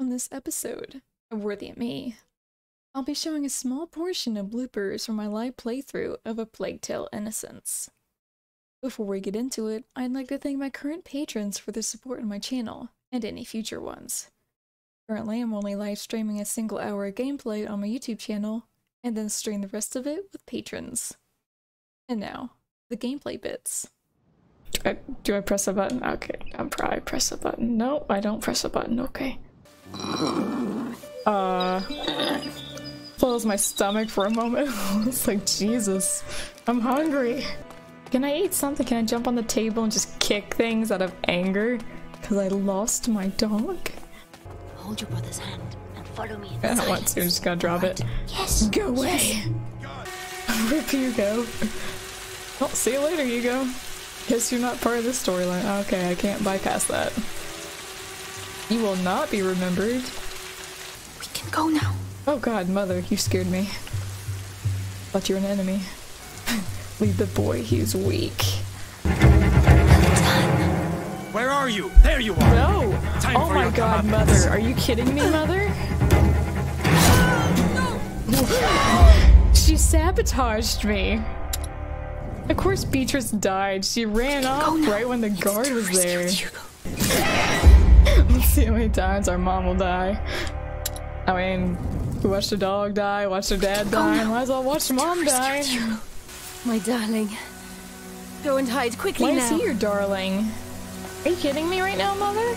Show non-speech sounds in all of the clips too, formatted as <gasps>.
On this episode Worthy of Me, I'll be showing a small portion of bloopers from my live playthrough of A Plague Tale Innocence. Before we get into it, I'd like to thank my current patrons for their support on my channel, and any future ones. Currently, I'm only live streaming a single hour of gameplay on my YouTube channel, and then stream the rest of it with patrons. And now, the gameplay bits. Do I, do I press a button? Okay, I'll probably press a button. No, I don't press a button, okay. Uh, close my stomach for a moment. <laughs> it's like, Jesus, I'm hungry. Can I eat something? Can I jump on the table and just kick things out of anger? Because I lost my dog? Hold your brother's hand and follow me. I don't want to, I'm just gonna drop it. Yes. Go away! <laughs> Rip Hugo. Well, see you later, Hugo. Guess you're not part of this storyline. Okay, I can't bypass that. You will not be remembered. We can go now. Oh god, mother, you scared me. Thought you were an enemy. <laughs> Leave the boy, he's weak. Where are you? There you are. No! Time oh my god, mother, are you kidding me, mother? <gasps> she sabotaged me. Of course Beatrice died. She ran off right when the guard was there. See how <laughs> many times our mom will die. I mean, we watched a dog die, watched her dad oh, die, might as well watch mom die. My darling. Go and hide quickly Why now. is he your darling? Are you kidding me right now, mother?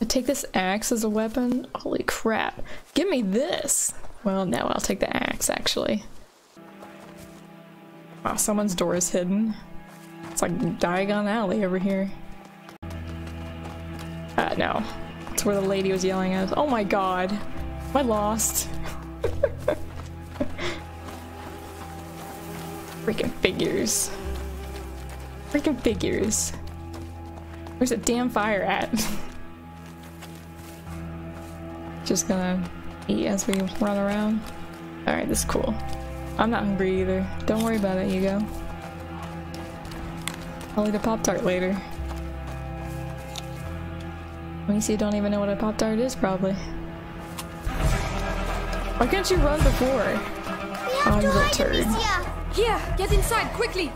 I take this axe as a weapon? Holy crap. Give me this! Well, no, I'll take the axe, actually. Wow, someone's door is hidden. It's like Diagon Alley over here. No. That's where the lady was yelling at us. Oh my god. Am I lost? <laughs> Freaking figures. Freaking figures. Where's the damn fire at? <laughs> Just gonna eat as we run around. Alright, this is cool. I'm not hungry either. Don't worry about it, Hugo. I'll eat a Pop Tart later. Macy don't even know what a Pop Tart is, probably. Why can't you run before? Oh, you little turd. Here, get inside quickly.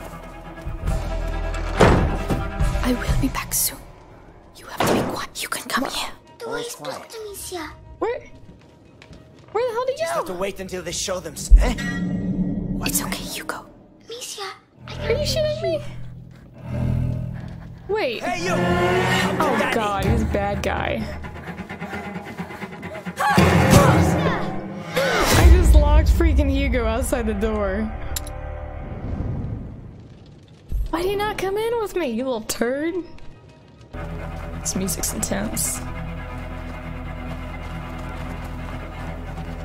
I will be back soon. You have to be quiet. You can come here. Always quiet. Where? Where the hell did you Just have to wait until they show them. s- Eh? It's okay, Hugo. Are you shitting me? Wait. Hey, you! Oh god, he's a bad guy. I just locked freaking Hugo outside the door. Why did he not come in with me, you little turd? This music's intense.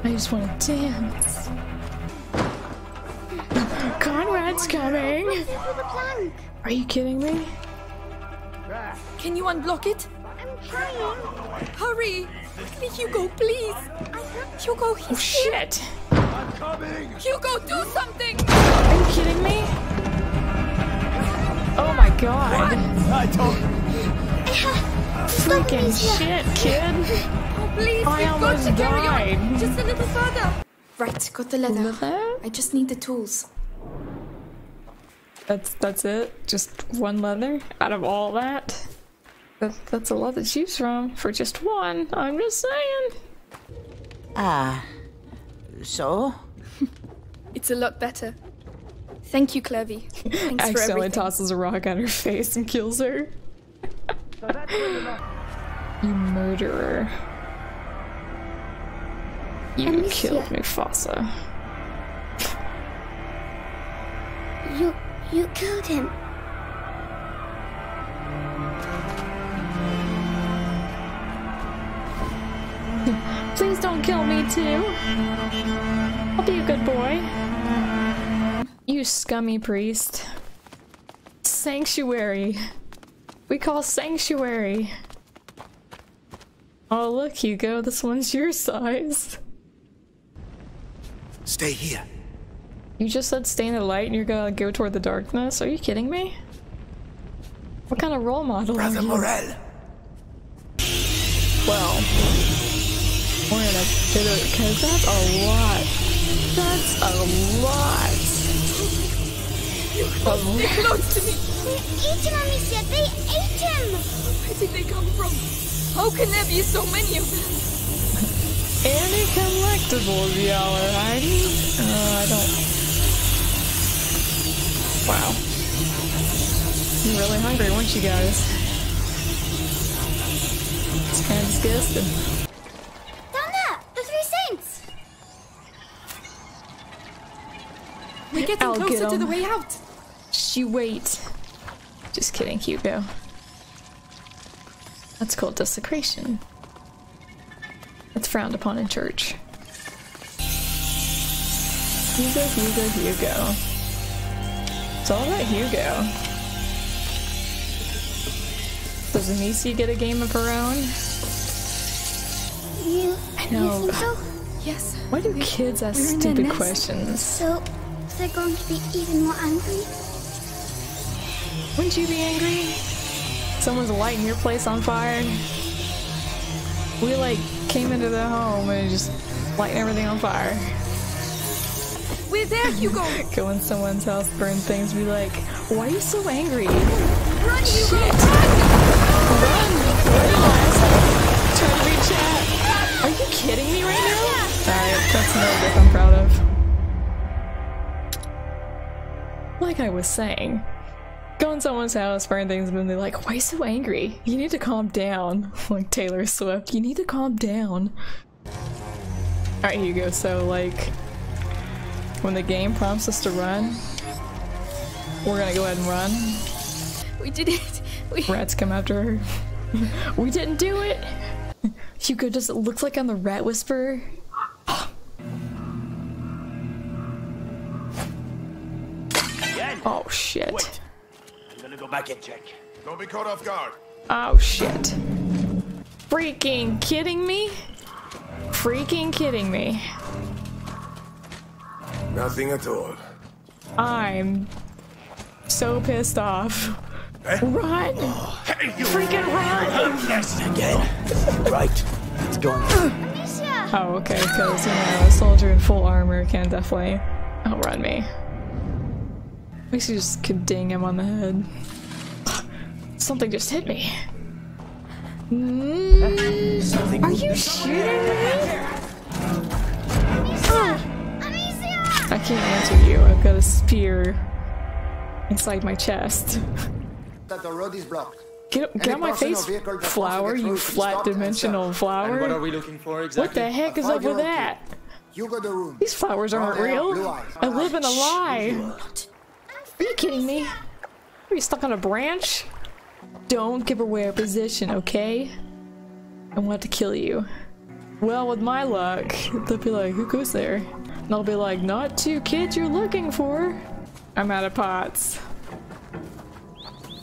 I just want to dance. Conrad's coming! Are you kidding me? Can you unblock it? I'm trying. Hurry! Quickly, Hugo, please. Hugo, Oh he's here. shit! I'm coming. Hugo, do something! Are you kidding me? Oh my god. I don't... Freaking shit, kid. <laughs> Oh, please, I we've got almost to carry died. on. Just a little further. Right, got the leather. Leather? I just need the tools. That's that's it? Just one leather? Out of all that? That that's a lot to choose from for just one. I'm just saying. Ah, so? <laughs> It's a lot better. Thank you, Clevy. Thanks for Accidentally everything. tosses a rock at her face and kills her. you murderer. You Amicia. killed Mufasa. You you killed him. Please don't kill me too. I'll be a good boy. You scummy priest. Sanctuary. We call sanctuary. Oh look, Hugo, this one's your size. Stay here. You just said stay in the light and you're gonna go toward the darkness? Are you kidding me? What kind of role model are Brother you? Morel. Well, Get it because that's a lot. That's a lot. They're close to me. They ate him, Amicia! They ate him! Where did they come from? How can there be so many of them? any collectibles y'all are hiding? Uh, I don't. Wow. You're really hungry, weren't you guys? It's kind of disgusting. We're getting I'll get closer to the way out. She wait. Just kidding, Hugo. That's called desecration. It's frowned upon in church. Hugo, Hugo, Hugo. It's all about Hugo. Does Amicia get a game of her own? You, I know. you think so? Yes. Why do kids ask we're stupid questions? So, they're going to be even more angry? Wouldn't you be angry? Someone's lighting your place on fire. We like came into the home and just lighting everything on fire. We're there, Hugo. <laughs> Go in someone's house, burn things, be like, why are you so angry? Run, Hugo. Run! Relax! Trying to be chat. Are you kidding me right now? Alright, that's another gift Like I was saying, go in someone's house, burn things, and then they're like, why are you so angry? You need to calm down. <laughs> Like Taylor Swift, you need to calm down. Alright, Hugo, so like, when the game prompts us to run, we're gonna go ahead and run. We did it. <laughs> We. Rats come after her. <laughs> we didn't do it! Hugo, does it look like I'm the rat whisperer? Oh shit. wait. I'm gonna go back and check. Don't be caught off guard. Oh shit. Freaking kidding me? Freaking kidding me. Nothing at all. I'm so pissed off. Eh? Run! Hey, you! Freaking run! Yes, again. right. Let's go. Oh, okay, because, you know, a soldier in full armor can definitely outrun me. At least you just could ding him on the head. Something just hit me. Mm, are you shooting me? Amicia! I can't answer you. I've got a spear inside my chest. that the road is blocked. Get, get Any out my face, vehicle that wants to flower, you flat dimensional flower. What are we looking for exactly? What the heck is up with that? You got the room. These flowers aren't Brown hair, blue real. I live in a lie. Are you kidding me? Are you stuck on a branch? Don't give away our position, okay? I want to kill you. Well, with my luck, they'll be like, who goes there? And I'll be like, not two kids you're looking for. I'm out of pots.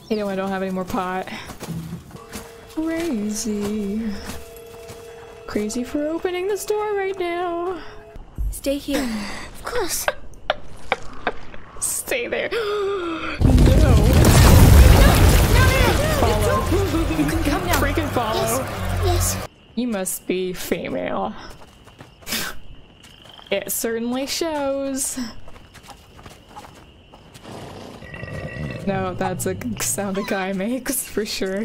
You know I don't have any more pot. Crazy. Crazy for opening this door right now. Stay here. <sighs> Of course. Stay there. <gasps> no. Follow. You can come now. Freaking follow. Yes. You must be female. It certainly shows. No, that's a sound a guy makes <laughs> for sure.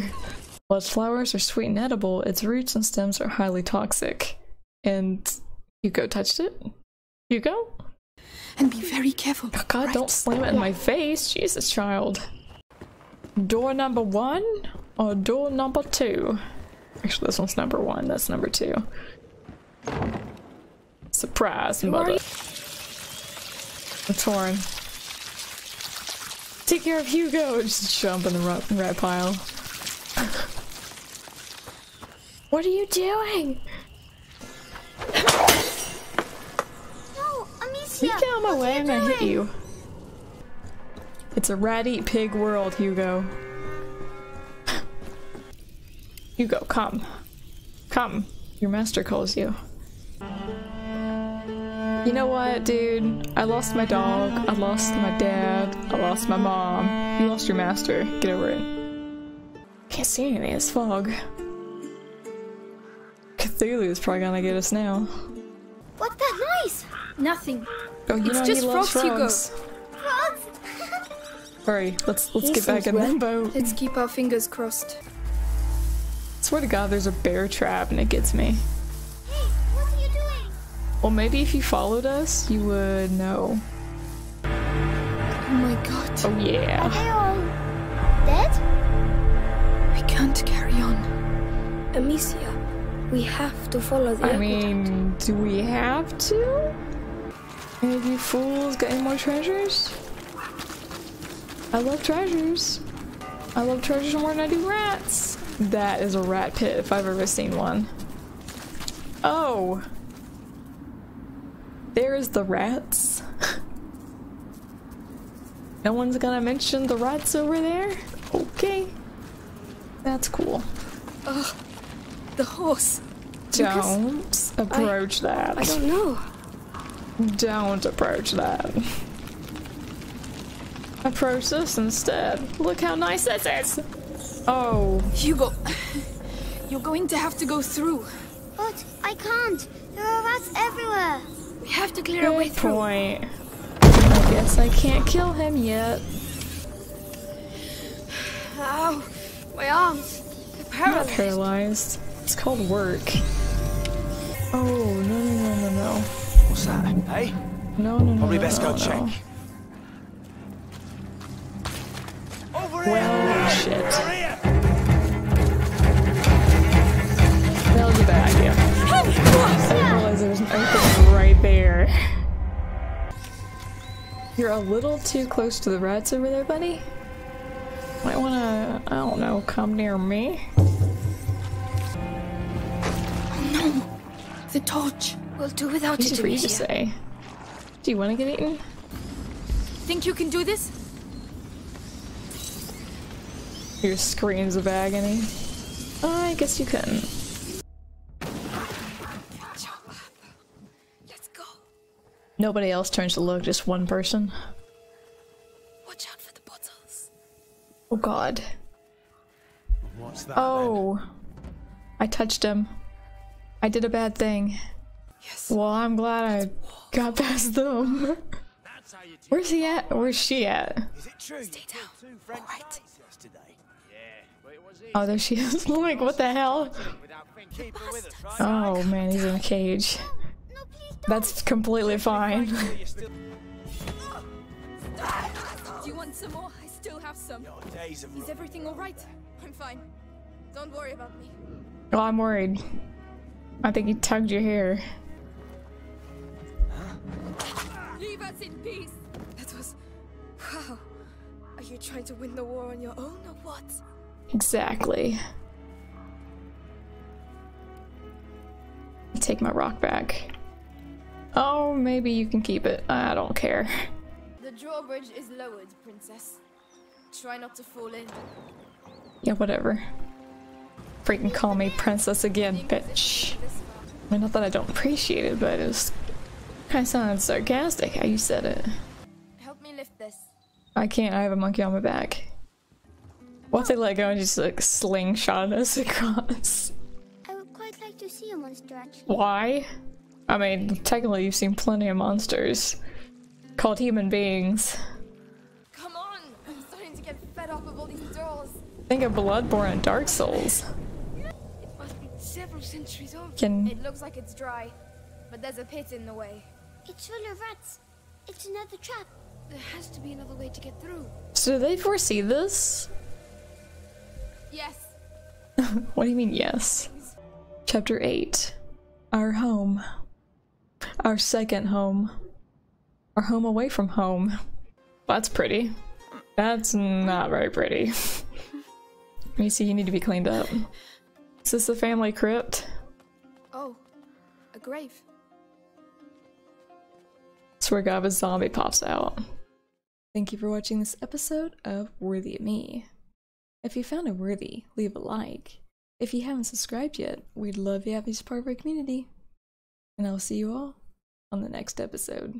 While its flowers are sweet and edible, its roots and stems are highly toxic. And Hugo touched it? Hugo? And be very careful. Oh God, don't slam it in my face. Jesus, child. Door number one or door number two? Actually, this one's number one. That's number two. Surprise, mother. It's torn. Take care of Hugo. Just jump in the rat, rat pile. <laughs> what are you doing? Amicia! You get out of my way, I'm gonna hit you. It's a rat eat pig world, Hugo. <laughs> Hugo, come. Come. Your master calls you. You know what, dude? I lost my dog. I lost my dad. I lost my mom. You lost your master. Get over it. Can't see anything. It's fog. Cthulhu is probably gonna get us now. What's that noise? Nothing. Oh, you It's know just he loves frogs, Hugo. frogs. Frogs? <laughs> Hurry, let's let's He get back seems in well. the boat. Let's keep our fingers crossed. Swear to God, there's a bear trap and it gets me. hey, what are you doing? Well, maybe if you followed us, you would know. Oh my god. Oh yeah. Are yeah. they all dead? We can't carry on. Amicia, we have to follow the I aqueduct. mean, do we have to? Any of you fools got any more treasures? I love treasures. I love treasures more than I do rats. That is a rat pit if I've ever seen one. Oh. There's the rats. <laughs> no one's gonna mention the rats over there? Okay. That's cool. Ugh. the horse. Don't approach that. I don't know. Don't approach that. Approach this instead. Look how nice this is. Oh, Hugo, you're going to have to go through. But I can't. There are rats everywhere. We have to clear our way good through. point. I guess I can't kill him yet. Ow, my arms. They're Not paralyzed. paralyzed. It's called work. Oh, no, no, no, no, no. What's that? Hey? No, no, no, Probably no, best no, go no. check. Over Well, shit. Over here! That was a bad idea. I didn't realize there was an opening right there. You're a little too close to the rats over there, buddy. Might wanna, I don't know, come near me. Oh no! The torch. We'll do without Easy it, for you to say. Do you want to get eaten? Think you can do this? Your screams of agony. I guess you couldn't. Let's go. Nobody else turns to look, just one person. Watch out for the bottles. Oh god. What's that? Oh. I touched him. I did a bad thing. Yes. Well, I'm glad I got past them. Where's he at? Where's she at? Is it true? Stay down. Two All right. yesterday. Yeah, but it was. Oh, there she is. <laughs> like, what the hell? Without thinking. Keep her with us, right? Oh man, he's in a cage. No. That's completely fine. <laughs> Do you want some more? I still have some. Your days of Is everything all right? I'm fine. Don't worry about me. Oh, I'm worried. I think he tugged your hair. Us in peace. That was. Wow. Are you trying to win the war on your own or what? Exactly. Take my rock back. Oh, maybe you can keep it. I don't care. The drawbridge is lowered, Princess. Try not to fall in. Yeah, whatever. Freaking call me princess again, bitch. I mean, not that I don't appreciate it, but it was of sounded sarcastic how you said it. Help me lift this. I can't. I have a monkey on my back. What if they let go and just like slingshot us <laughs> across? I would quite like to see a monster actually. Why? I mean, technically, you've seen plenty of monsters called human beings. Come on! I'm starting to get fed up of all these dolls. Think of Bloodborne and Dark Souls. It must be several centuries old. Can It looks like it's dry, but there's a pit in the way. It's full of rats. It's another trap. There has to be another way to get through. so they foresee this? Yes. <laughs> What do you mean, yes? Chapter 8 Our home. Our second home. Our home away from home. That's pretty. That's not very pretty. <laughs> you see, you need to be cleaned up. Is this the family crypt? Oh, a grave. God, a zombie pops out. Thank you for watching this episode of Worthy of Me. If you found it worthy, leave a like. If you haven't subscribed yet, we'd love you to have you as part of our community. And I'll see you all on the next episode.